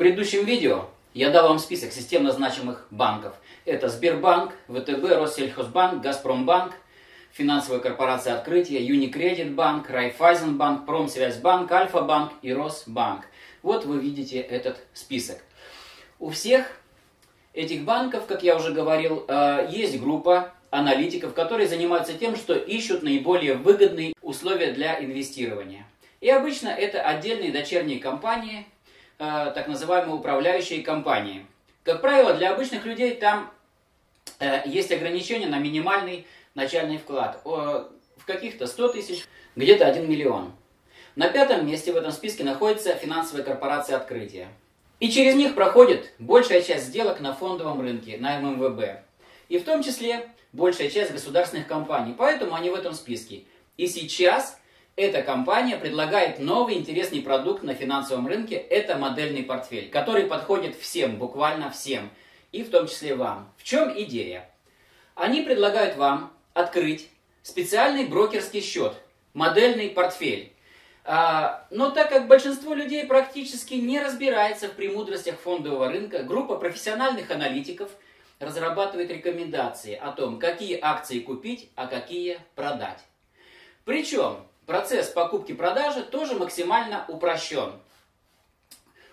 предыдущем видео я дал вам список системно значимых банков. Это Сбербанк, ВТБ, Россельхозбанк, Газпромбанк, финансовая корпорация Открытие, Юникредит банк, Райфайзенбанк, Промсвязьбанк, Альфа-банк и Росбанк. Вот вы видите этот список. У всех этих банков, как я уже говорил, э, есть группа аналитиков, которые занимаются тем, что ищут наиболее выгодные условия для инвестирования. И обычно это отдельные дочерние компании, э, так называемые управляющие компании. Как правило, для обычных людей там э, есть ограничения на минимальный начальный вклад. В каких-то 100 тысяч, где-то 1 миллион. На пятом месте в этом списке находится финансовая корпорация «Открытие». И через них проходит большая часть сделок на фондовом рынке, на ММВБ. И в том числе большая часть государственных компаний. Поэтому они в этом списке. И сейчас эта компания предлагает новый интересный продукт на финансовом рынке. Это модельный портфель, который подходит всем, буквально всем. И в том числе вам. В чем идея? Они предлагают вам открыть специальный брокерский счет, модельный портфель. А, но так как большинство людей практически не разбирается в премудростях фондового рынка, группа профессиональных аналитиков разрабатывает рекомендации о том, какие акции купить, а какие продать. Причем процесс покупки-продажи тоже максимально упрощен.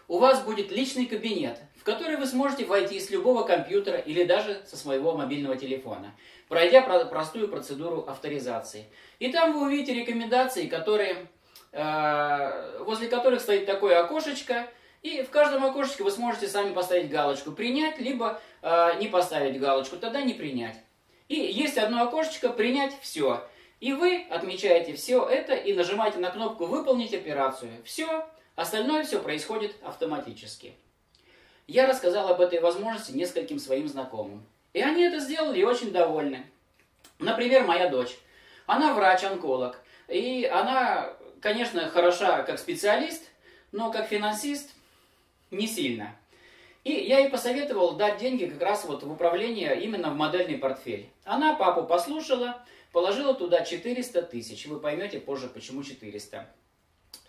У вас будет личный кабинет, в который вы сможете войти с любого компьютера или даже со своего мобильного телефона, пройдя простую процедуру авторизации. И там вы увидите рекомендации, которые Э, возле которых стоит такое окошечко, и в каждом окошечке вы сможете сами поставить галочку «Принять», либо э, не поставить галочку, тогда «Не принять». И есть одно окошечко «Принять все». И вы отмечаете все это и нажимаете на кнопку «Выполнить операцию». Все, остальное все происходит автоматически. Я рассказал об этой возможности нескольким своим знакомым. И они это сделали и очень довольны. Например, моя дочь. Она врач-онколог. И она конечно, хороша как специалист, но как финансист не сильно. И я ей посоветовал дать деньги как раз вот в управление именно в модельный портфель. Она папу послушала, положила туда 400 тысяч. Вы поймете позже, почему 400.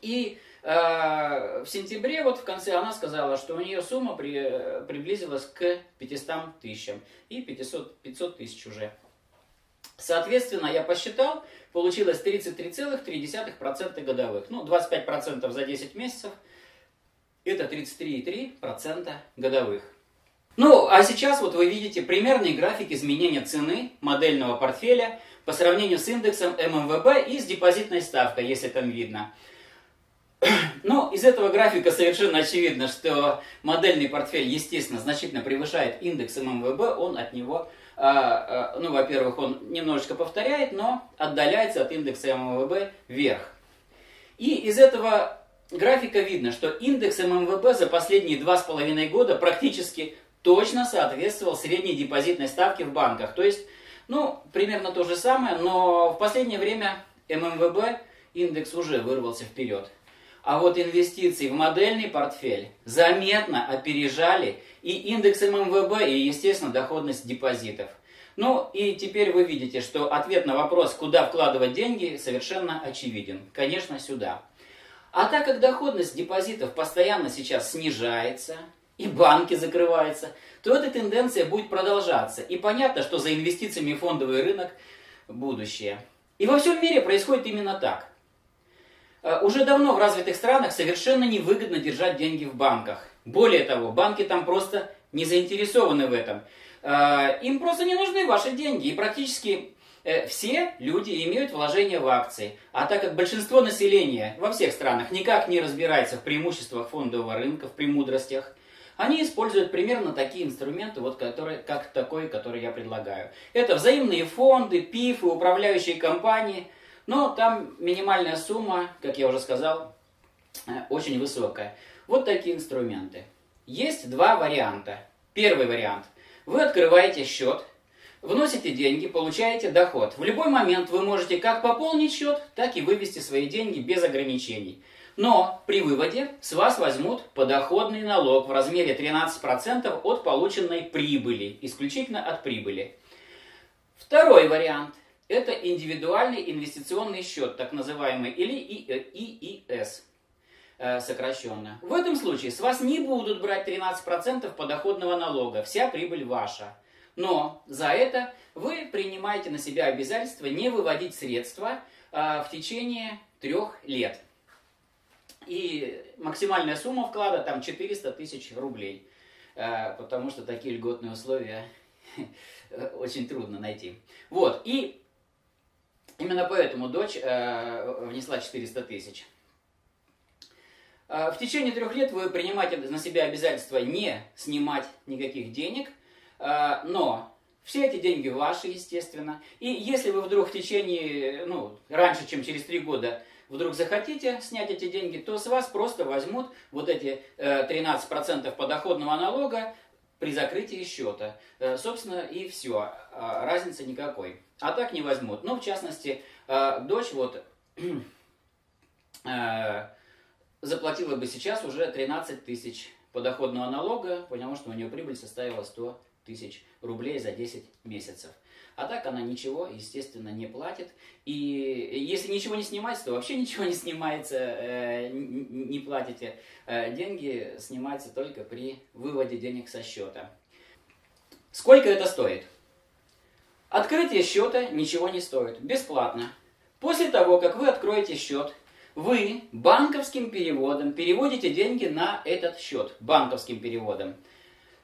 И э, в сентябре, вот в конце, она сказала, что у нее сумма при, приблизилась к 500 тысячам. И 500, 500 тысяч уже. Соответственно, я посчитал, получилось 33,3% годовых. Ну, 25% за 10 месяцев, это 33,3% годовых. А сейчас вот вы видите примерный график изменения цены модельного портфеля по сравнению с индексом ММВБ и с депозитной ставкой, если там видно. Ну, из этого графика совершенно очевидно, что модельный портфель, естественно, значительно превышает индекс ММВБ, он от него а, а, ну, во-первых, он немножечко повторяет, но отдаляется от индекса ММВБ вверх. И из этого графика видно, что индекс ММВБ за последние два с половиной года практически точно соответствовал средней депозитной ставке в банках. То есть, ну, примерно то же самое, но в последнее время ММВБ индекс уже вырвался вперед. А вот инвестиции в модельный портфель заметно опережали и индекс ММВБ, и, естественно, доходность депозитов. Ну и теперь вы видите, что ответ на вопрос, куда вкладывать деньги, совершенно очевиден. Конечно, сюда. А так как доходность депозитов постоянно сейчас снижается, и банки закрываются, то эта тенденция будет продолжаться. И понятно, что за инвестициями в фондовый рынок будущее. И во всем мире происходит именно так. Э, уже давно в развитых странах совершенно невыгодно держать деньги в банках. Более того, банки там просто не заинтересованы в этом. Э, им просто не нужны ваши деньги. И практически э, все люди имеют вложения в акции. А так как большинство населения во всех странах никак не разбирается в преимуществах фондового рынка, в премудростях, они используют примерно такие инструменты, вот которые, как такой, который я предлагаю. Это взаимные фонды, ПИФы, управляющие компании – но там минимальная сумма, как я уже сказал, э, очень высокая. Вот такие инструменты. Есть два варианта. Первый вариант. Вы открываете счет, вносите деньги, получаете доход. В любой момент вы можете как пополнить счет, так и вывести свои деньги без ограничений. Но при выводе с вас возьмут подоходный налог в размере 13% от полученной прибыли, исключительно от прибыли. Второй вариант – это индивидуальный инвестиционный счет, так называемый, или ИИС. э, сокращенно. В этом случае с вас не будут брать 13% подоходного налога, вся прибыль ваша. Но за это вы принимаете на себя обязательство не выводить средства э, в течение трех лет. И максимальная сумма вклада там 400 тысяч рублей, э, потому что такие льготные условия очень трудно найти. Вот, и именно поэтому дочь э, внесла 400 тысяч. Э, в течение трех лет вы принимаете на себя обязательство не снимать никаких денег, но все эти деньги ваши, естественно. И если вы вдруг в течение, ну, раньше, чем через три года, вдруг захотите снять эти деньги, то с вас просто возьмут вот эти 13% подоходного налога при закрытии счета. Э, собственно, и все. А, разницы никакой. А так не возьмут. Ну, в частности, э, дочь вот э, заплатила бы сейчас уже 13 тысяч подоходного налога, потому что у нее прибыль составила 100 тысяч рублей за 10 месяцев. А так она ничего, естественно, не платит. И если ничего не снимать, то вообще ничего не снимается, э, не платите. Э, деньги снимаются только при выводе денег со счета. Сколько это стоит? Открытие счета ничего не стоит, бесплатно. После того, как вы откроете счет, вы банковским переводом переводите деньги на этот счет, банковским переводом.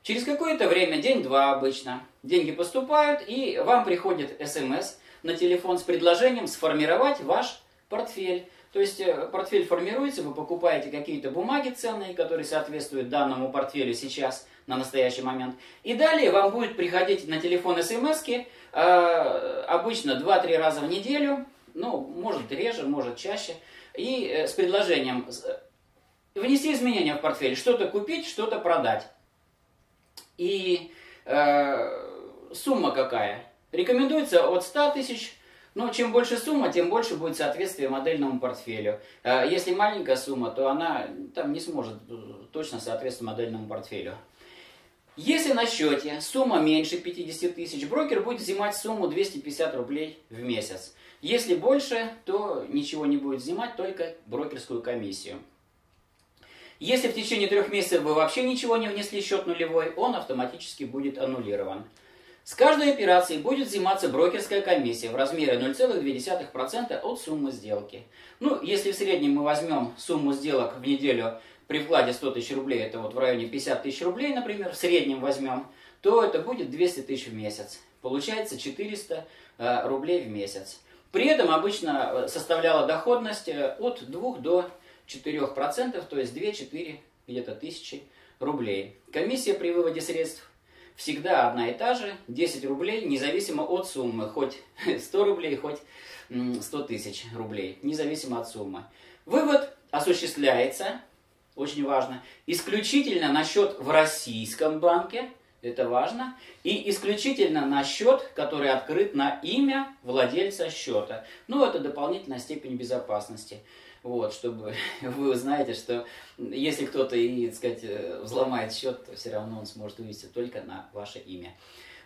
Через какое-то время, день-два обычно, деньги поступают, и вам приходит смс на телефон с предложением сформировать ваш портфель. То есть э, портфель формируется, вы покупаете какие-то бумаги ценные, которые соответствуют данному портфелю сейчас, на настоящий момент. И далее вам будет приходить на телефон смс э, обычно 2-3 раза в неделю, ну, может реже, может чаще, и э, с предложением внести изменения в портфель, что-то купить, что-то продать. И э, сумма какая? Рекомендуется от 100 тысяч, но чем больше сумма, тем больше будет соответствие модельному портфелю. Э, если маленькая сумма, то она там не сможет э, точно соответствовать модельному портфелю. Если на счете сумма меньше 50 тысяч, брокер будет взимать сумму 250 рублей в месяц. Если больше, то ничего не будет взимать, только брокерскую комиссию. Если в течение трех месяцев вы вообще ничего не внесли, счет нулевой, он автоматически будет аннулирован. С каждой операцией будет взиматься брокерская комиссия в размере 0,2% от суммы сделки. Ну, если в среднем мы возьмем сумму сделок в неделю при вкладе 100 тысяч рублей, это вот в районе 50 тысяч рублей, например, в среднем возьмем, то это будет 200 тысяч в месяц. Получается 400 э, рублей в месяц. При этом обычно э, составляла доходность э, от 2 до 4%, то есть 2-4 где-то тысячи рублей. Комиссия при выводе средств всегда одна и та же, 10 рублей, независимо от суммы, хоть 100 рублей, хоть 100 тысяч рублей, независимо от суммы. Вывод осуществляется, очень важно, исключительно на счет в российском банке, это важно, и исключительно на счет, который открыт на имя владельца счета. Ну, это дополнительная степень безопасности. Вот, чтобы вы знаете, что если кто-то и, так сказать, э, взломает счет, то все равно он сможет вывести только на ваше имя.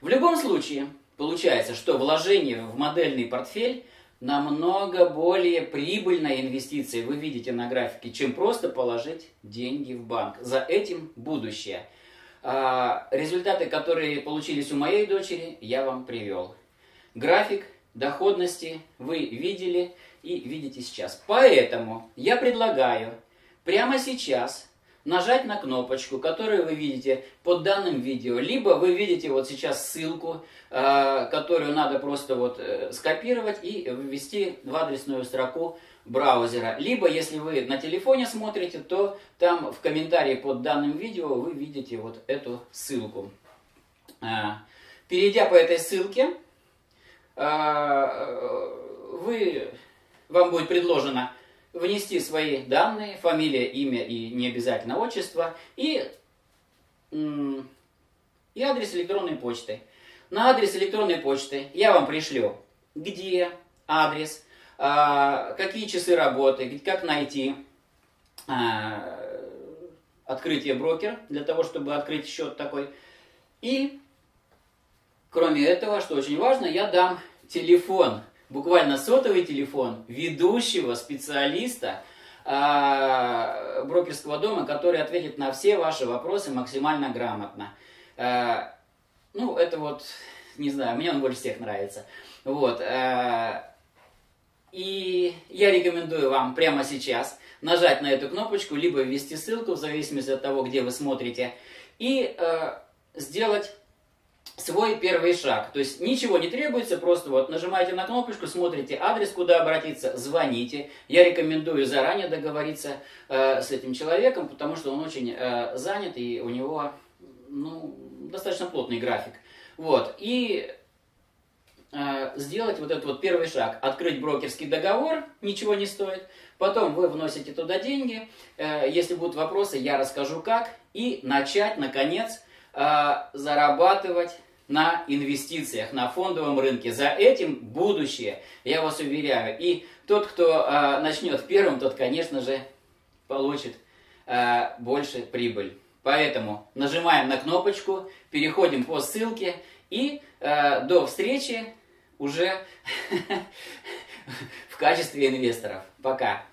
В любом случае, получается, что вложение в модельный портфель намного более прибыльная инвестиция, вы видите на графике, чем просто положить деньги в банк. За этим будущее. А, результаты, которые получились у моей дочери, я вам привел. График доходности вы видели и видите сейчас. Поэтому я предлагаю прямо сейчас нажать на кнопочку, которую вы видите под данным видео, либо вы видите вот сейчас ссылку, э, которую надо просто вот э, скопировать и ввести в адресную строку браузера. Либо, если вы на телефоне смотрите, то там в комментарии под данным видео вы видите вот эту ссылку. Э, перейдя по этой ссылке, вы вам будет предложено внести свои данные, фамилия, имя и не обязательно отчество, и, и адрес электронной почты. На адрес электронной почты я вам пришлю, где адрес, а, какие часы работы, как найти а, открытие брокер для того, чтобы открыть счет такой. И, кроме этого, что очень важно, я дам телефон буквально сотовый телефон ведущего специалиста, э, брокерского дома, который ответит на все ваши вопросы максимально грамотно. Э, ну, это вот, не знаю, мне он больше всех нравится. Вот. Э, и я рекомендую вам прямо сейчас нажать на эту кнопочку, либо ввести ссылку, в зависимости от того, где вы смотрите, и э, сделать свой первый шаг. То есть ничего не требуется, просто вот нажимаете на кнопочку, смотрите адрес, куда обратиться, звоните. Я рекомендую заранее договориться э, с этим человеком, потому что он очень э, занят и у него ну, достаточно плотный график. Вот. И э, сделать вот этот вот первый шаг. Открыть брокерский договор, ничего не стоит. Потом вы вносите туда деньги. Э, если будут вопросы, я расскажу как. И начать, наконец, э, зарабатывать на инвестициях, на фондовом рынке. За этим будущее, я вас уверяю. И тот, кто э, начнет первым, тот, конечно же, получит э, больше прибыль. Поэтому нажимаем на кнопочку, переходим по ссылке и э, до встречи уже в качестве инвесторов. Пока.